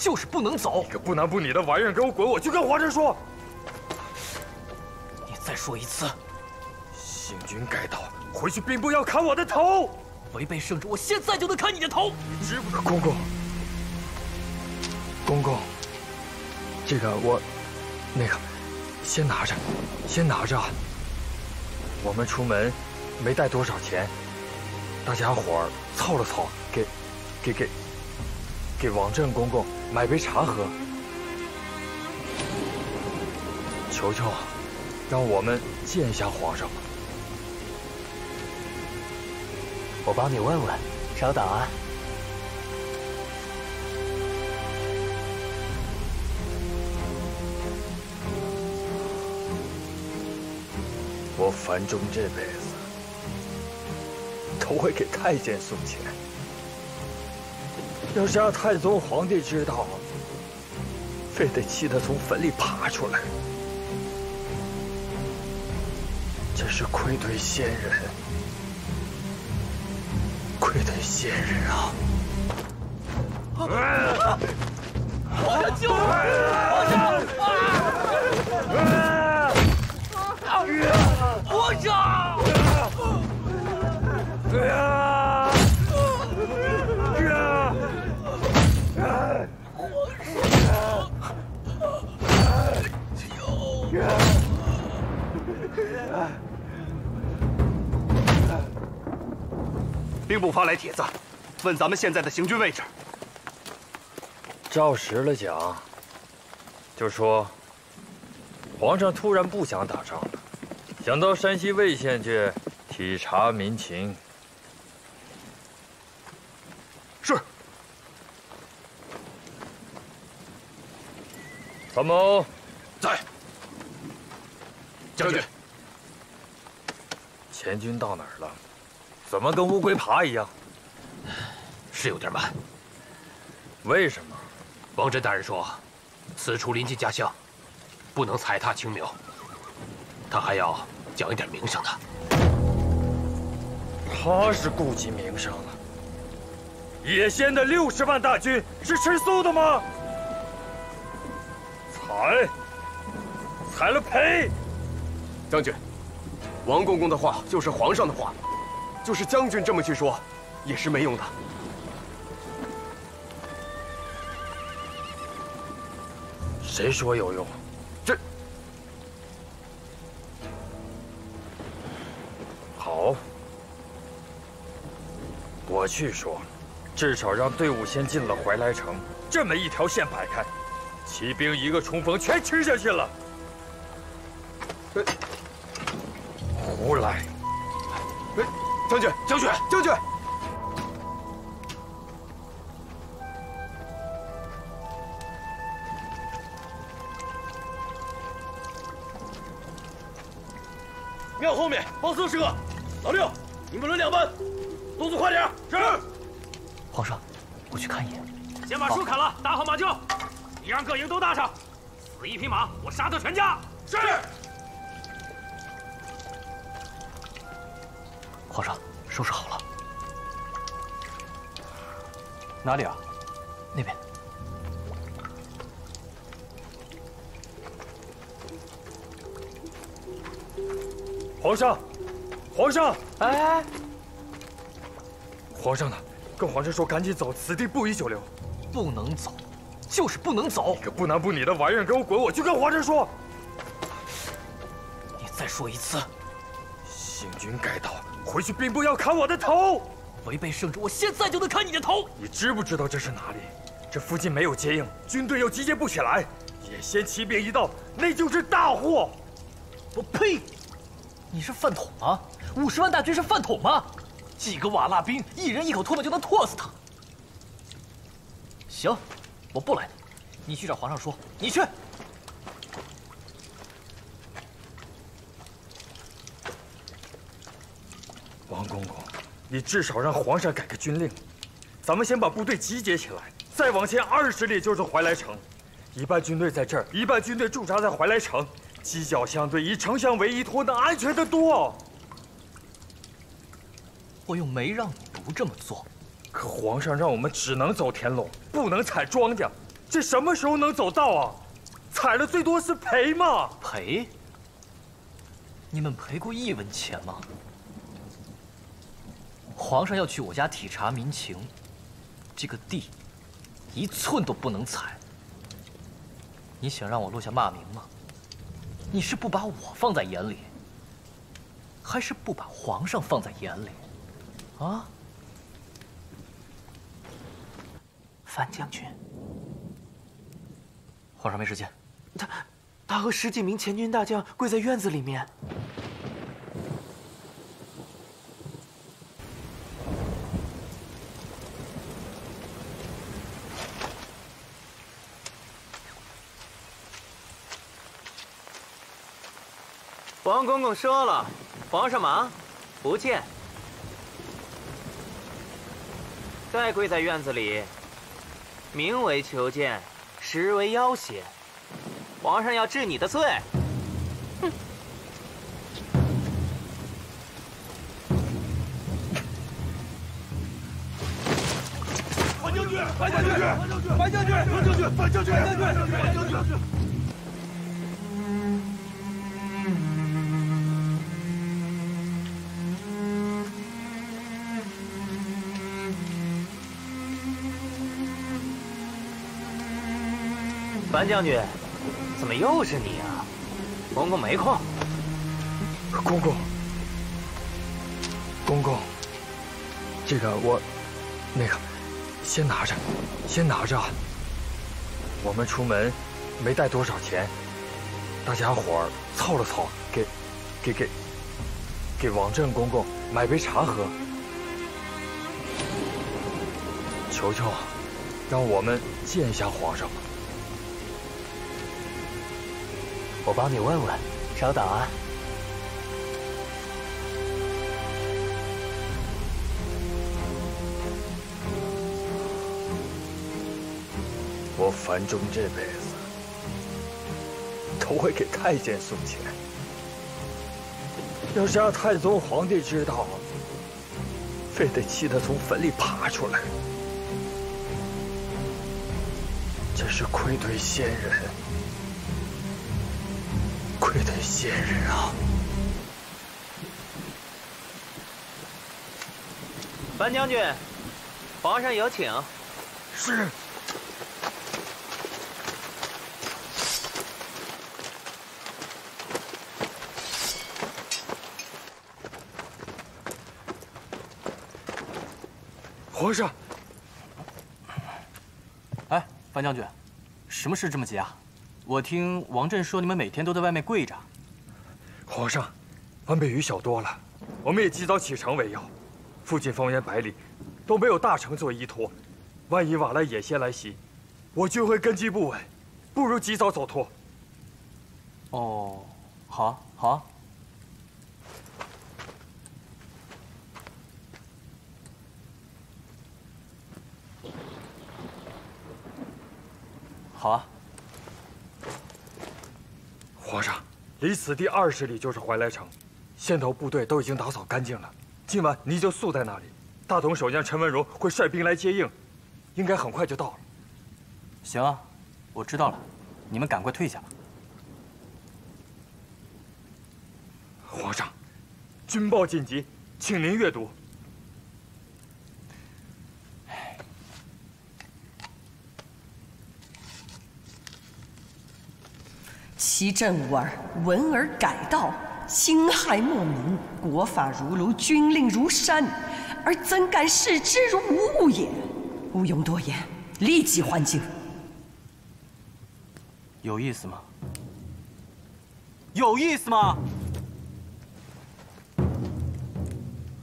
就是不能走。你个不男不女的玩意儿，给我滚！我去跟皇上说。你再说一次，行军改道，回去兵部要砍我的头。违背圣旨，我现在就能砍你的头。你知不？公公，公公，这个我，那个，先拿着，先拿着。我们出门没带多少钱，大家伙儿凑了凑，给，给给，给王振公公买杯茶喝。求求，让我们见一下皇上吧。我帮你问问，稍等啊。我樊中这辈子都会给太监送钱，要是让太宗皇帝知道，非得气得从坟里爬出来。真是愧对先人，愧对先人啊！皇上救我！皇上！皇上！兵部发来帖子，问咱们现在的行军位置。照实了讲，就说皇上突然不想打仗了，想到山西魏县去体察民情。是。参谋在。将军，前军到哪儿了？怎么跟乌龟爬一样？是有点慢。为什么？王震大人说，此处临近家乡，不能踩踏青苗。他还要讲一点名声呢。他是顾及名声了。野仙的六十万大军是吃素的吗？踩，踩了赔。将军，王公公的话就是皇上的话，就是将军这么去说，也是没用的。谁说有用？这好，我去说，至少让队伍先进了怀来城，这么一条线摆开，骑兵一个冲锋全吃下去了。胡来！将军，将军，将军！庙后面报四十个，老六，你们轮两班，动作快点！是。皇上，我去看一眼。先把树砍了，打好马厩。你让各营都搭上，死一匹马，我杀掉全家。是。哪里啊？那边。皇上，皇上！哎，皇上呢？跟皇上说赶紧走，此地不宜久留。不能走，就是不能走。你个不男不女的玩意儿，给我滚！我去跟皇上说。你再说一次。行军该道，回去兵部要砍我的头。违背圣旨，我现在就能砍你的头。你知不知道这是哪里？这附近没有接应，军队又集结不起来。野先骑兵一到，那就是大祸。我呸！你是饭桶吗？五十万大军是饭桶吗？几个瓦剌兵，一人一口唾沫就能唾死他。行，我不来了。你去找皇上说，你去。王公公，你至少让皇上改个军令。咱们先把部队集结起来，再往前二十里就是怀来城。一半军队在这儿，一半军队驻扎在怀来城，犄角相对，以城相为依托，能安全得多。我又没让你不这么做。可皇上让我们只能走田垄，不能采庄稼。这什么时候能走到啊？采了最多是赔嘛？赔？你们赔过一文钱吗？皇上要去我家体察民情，这个地一寸都不能踩。你想让我落下骂名吗？你是不把我放在眼里，还是不把皇上放在眼里？啊？樊将军，皇上没时间。他，他和十几名前军大将跪在院子里面。公公说了，皇上忙，不见。再跪在院子里，名为求见，实为要挟。皇上要治你的罪。哼！范将军，范将军，范将军，范将军，范将军，范将军，范将军。蓝将军，怎么又是你啊？公公没空。公公，公公，这个我，那个，先拿着，先拿着。我们出门没带多少钱，大家伙儿凑了凑，给，给给，给王振公公买杯茶喝。求求，让我们见一下皇上吧。我帮你问问，稍等啊。我樊中这辈子都会给太监送钱，要是让太宗皇帝知道，非得气得从坟里爬出来。真是愧对先人。愧对先人啊！樊将军，皇上有请。是。皇上。哎，樊将军，什么事这么急啊？我听王振说，你们每天都在外面跪着。皇上，晚北雨小多了，我们也及早启程为要。附近方圆百里都没有大城做依托，万一瓦剌野先来袭，我军会根基不稳，不如及早走脱。哦，好啊，好啊。好啊。皇上，离此地二十里就是怀来城，先头部队都已经打扫干净了。今晚你就宿在那里，大同守将陈文荣会率兵来接应，应该很快就到了。行啊，我知道了，你们赶快退下吧。皇上，军报紧急，请您阅读。其政务儿闻而改道，侵害莫名，国法如炉，军令如山，而怎敢视之如无物也？毋庸多言，立即还京。有意思吗？有意思吗？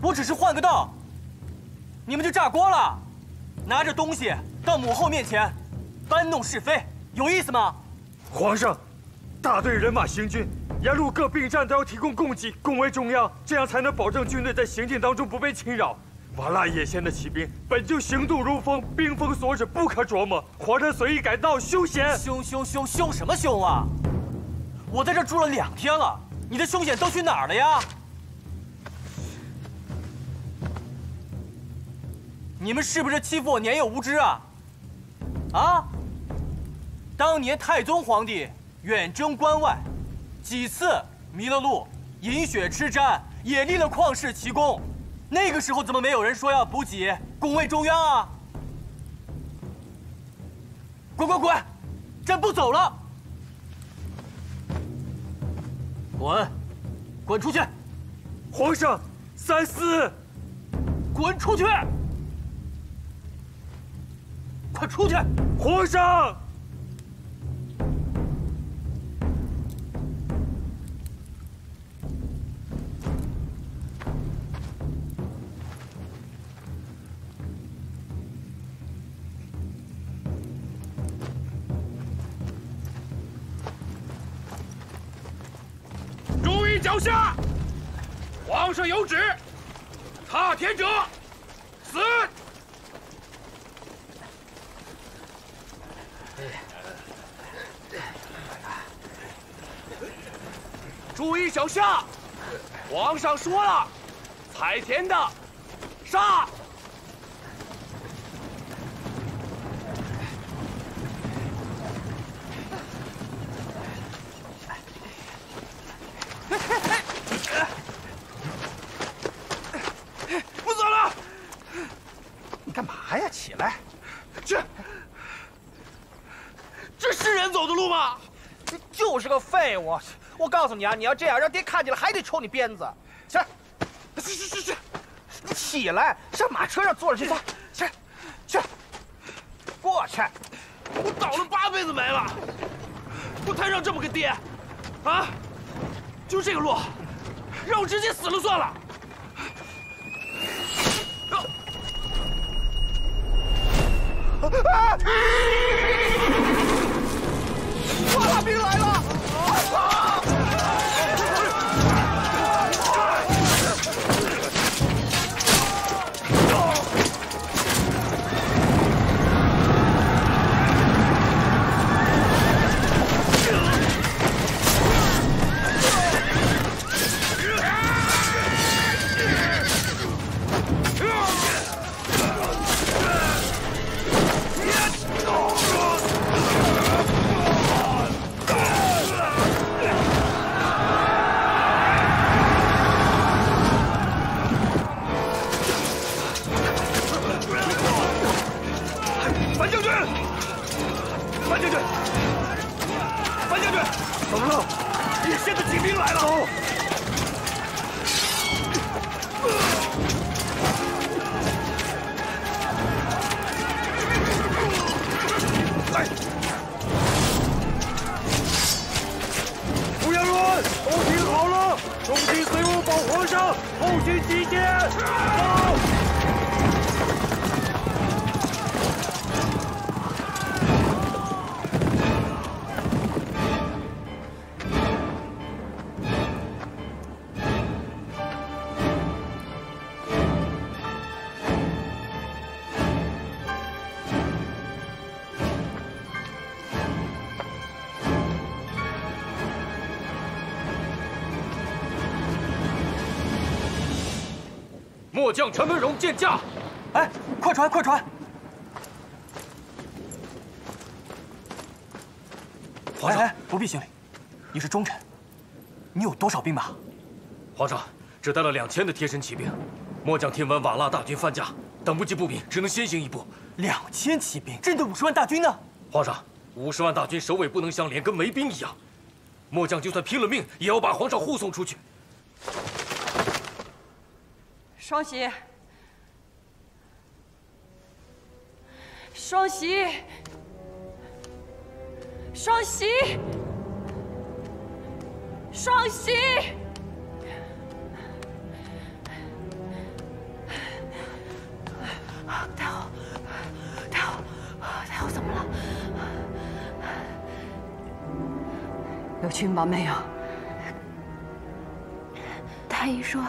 我只是换个道，你们就炸锅了，拿着东西到母后面前搬弄是非，有意思吗？皇上。大队人马行军，沿路各兵站都要提供供给，供为中央，这样才能保证军队在行进当中不被侵扰。瓦剌野先的骑兵本就行动如风，兵锋所指不可琢磨。皇上随意改道，凶险！凶凶凶凶什么凶啊！我在这住了两天了，你的凶险都去哪儿了呀？你们是不是欺负我年幼无知啊？啊！当年太宗皇帝远征关外，几次迷了路，饮血吃毡，也立了旷世奇功。那个时候怎么没有人说要补给，拱卫中央啊？滚滚滚！朕不走了。滚，滚出去！皇上，三思！滚出去！快出去！皇上！皇上有旨，踏天者死！注意脚下！皇上说了，踩田的杀！不走了！你干嘛呀？起来！这这是人走的路吗？你就是个废物！我告诉你啊，你要这样，让爹看见了还得抽你鞭子。起来！去去去去！你起来，上马车上坐着去。去，去，过去！我倒了八辈子霉了，我摊上这么个爹，啊！就这个路，让我直接死了算了。啊！花大兵来了！末将陈文荣见驾。哎，快传，快传！皇上，哎，不必行礼，你是忠臣，你有多少兵马？皇上，只带了两千的贴身骑兵。末将听闻瓦剌大军犯驾，等不及步兵，只能先行一步。两千骑兵，朕的五十万大军呢？皇上，五十万大军首尾不能相连，跟没兵一样。末将就算拼了命，也要把皇上护送出去。双喜，双喜，双喜，双喜！太后，太后，太后怎么了？有军吗？没有。太医说。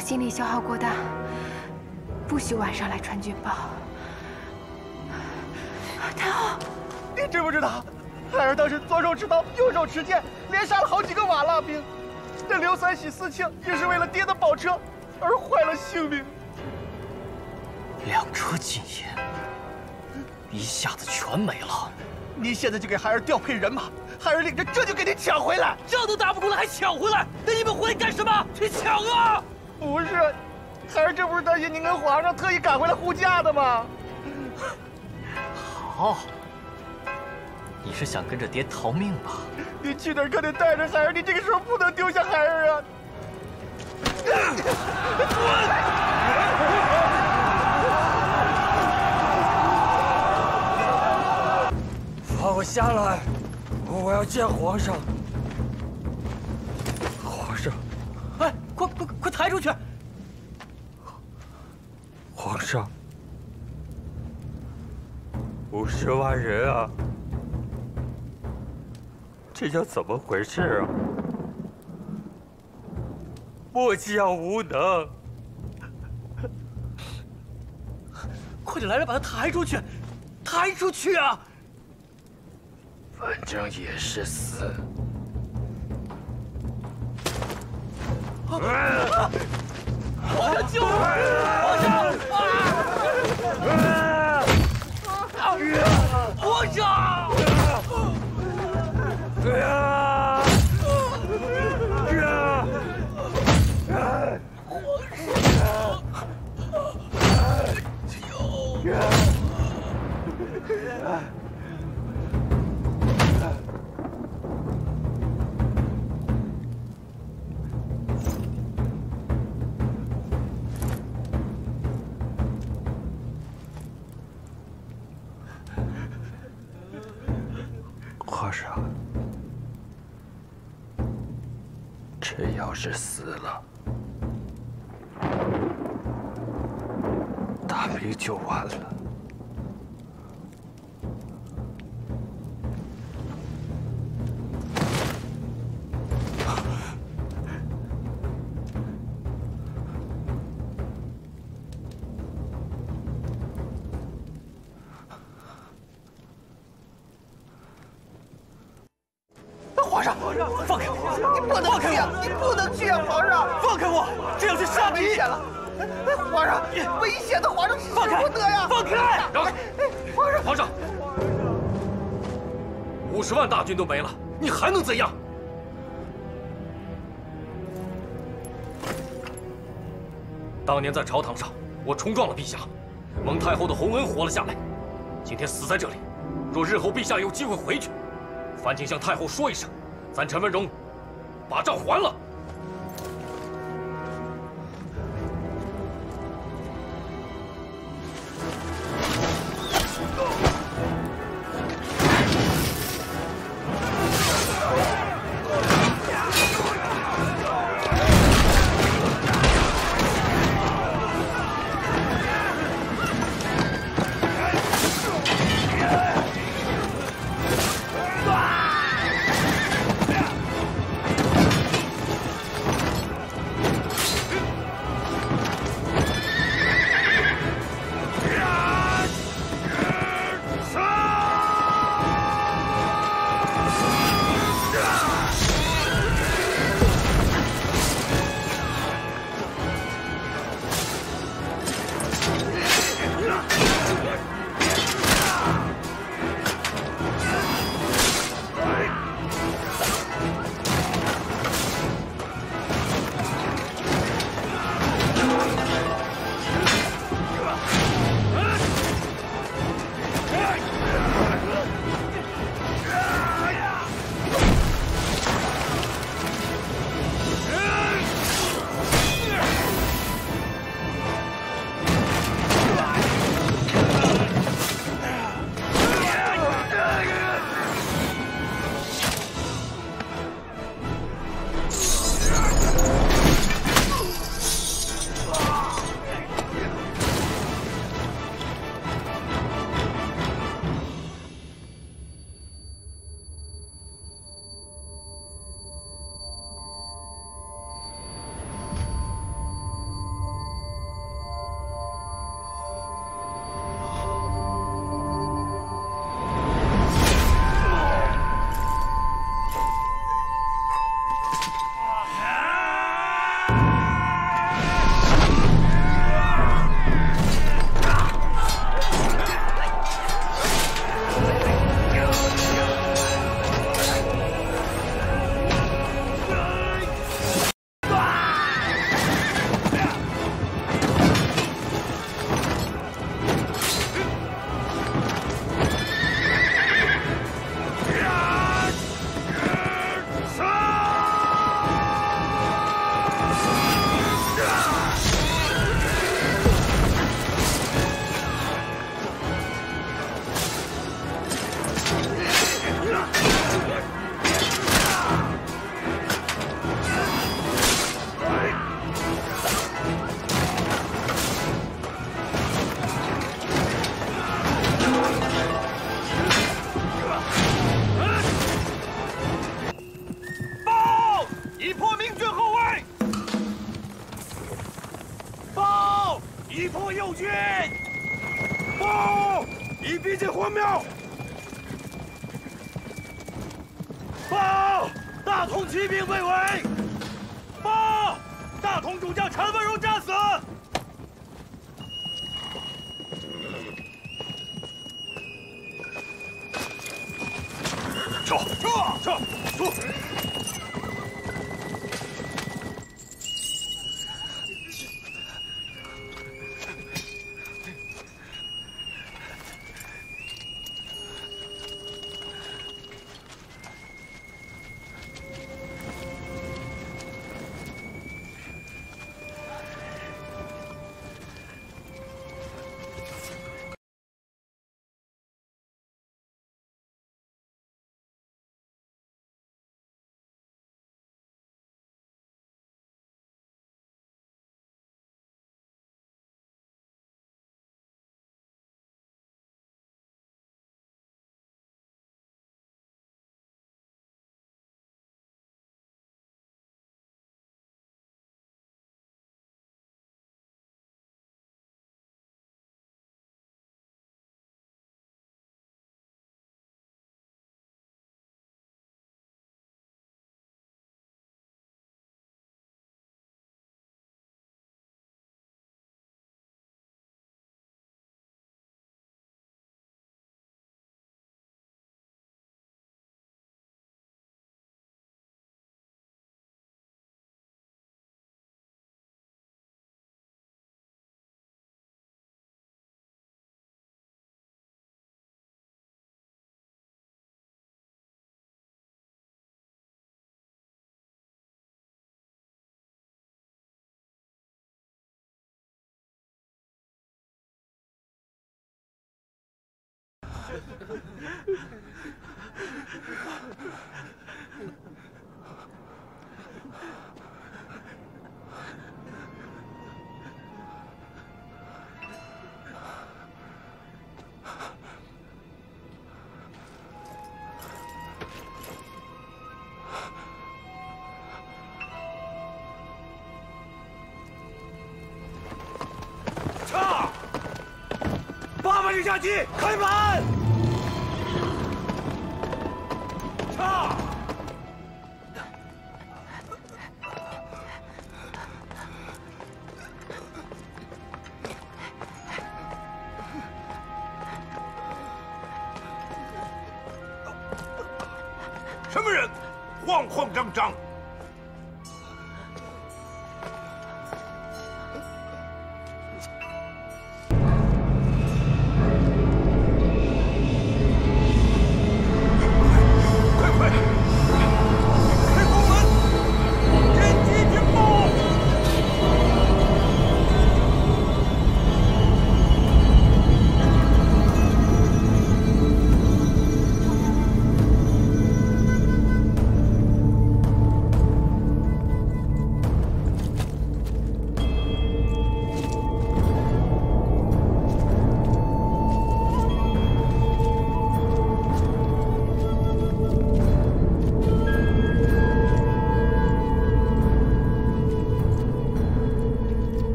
太后心理消耗过大，不许晚上来传军报。太后，你知不知道，孩儿当时左手持刀，右手持剑，连杀了好几个瓦剌兵。这刘三喜四庆也是为了爹的宝车而坏了性命。两车金银，一下子全没了。您现在就给孩儿调配人马，孩儿领着这就给您抢回来。仗都打不过了，还抢回来？那你们回来干什么？去抢啊！不是，孩儿这不是担心您跟皇上特意赶回来护驾的吗？好，你是想跟着爹逃命吧？你去哪儿可得带着孩儿，你这个时候不能丢下孩儿啊！滚放我下来！我要见皇上。抬出去！皇上，五十万人啊，这叫怎么回事啊？末将无能。快点来人，把他抬出去！抬出去啊！反正也是死。皇上救我！皇上！皇上！朕放开我！你不能去啊！你不能去啊！皇上，放开我！这要是杀危险了！皇上，危险的皇上使不得呀！放开！让开！皇上，皇上，五十万大军都没了，你还能怎样？当年在朝堂上，我！冲撞了陛下，蒙太后的洪恩活了下来。今天死在这里，若日后陛下有机会回去，烦请向太后说一声，咱陈文荣把账还了。传苗。报，大同骑兵被围。报，大同主将陈文荣战死。撤！撤！撤！撤！下击，开门！